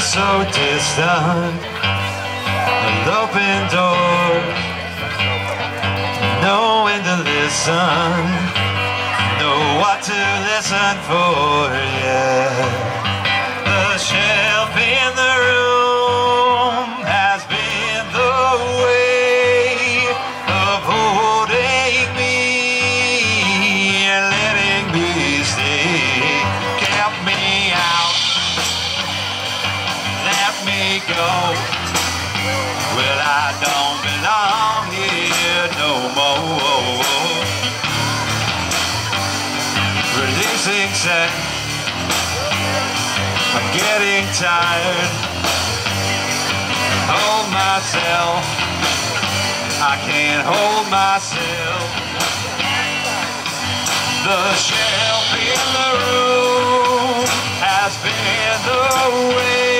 so distant An open door. Know when to listen Know what to listen for, yeah. The shelf in the go. Well, I don't belong here no more. Releasing sex, I'm getting tired. Hold myself, I can't hold myself. The shelf in the room has been the way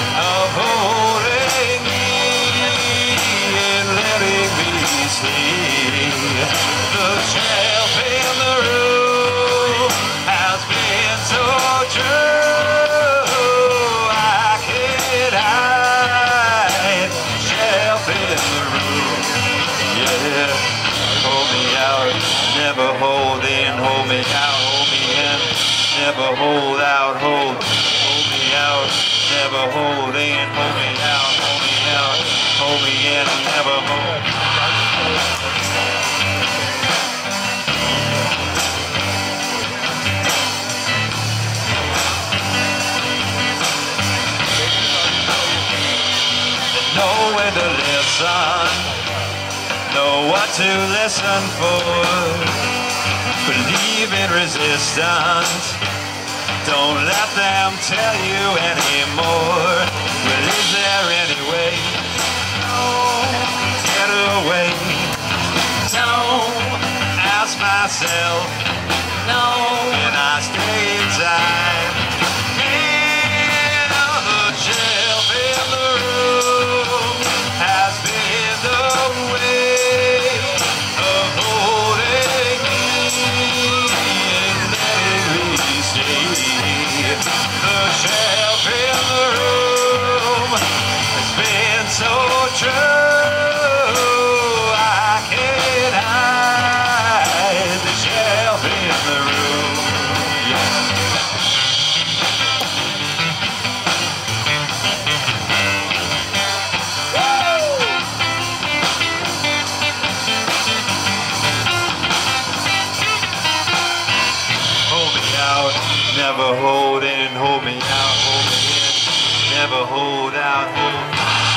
of holding me and letting me see. The in the room has been so true. I can't hide. In the room, yeah. Hold me out, never hold in, hold me out, hold me in, never hold out, hold, never hold in, hold me out, hold me out, hold me in, never hold. Know when to listen, know what to listen for. Believe in resistance. Don't let them tell you anymore. Well, is there any way? Get away. No, ask myself. No, never hold in, hold me out, hold me in, never hold out, hold,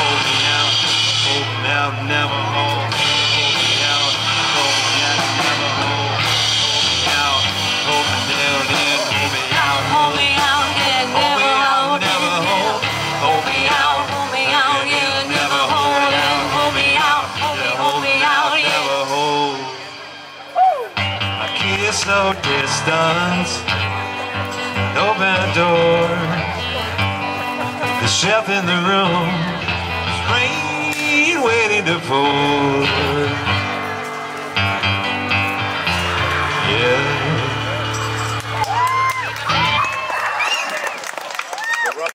hold me out, hold me out, never hold, hold me out, hold me out, never hold, hold me out, hold me down in, hold me Hold me hold me out, hold. never hold, hold me out, Hold me out, yeah, never hold. Hold me out, hold hold me out, never hold. A kiss no distance, an open door. The chef in the room, rain waiting to pour.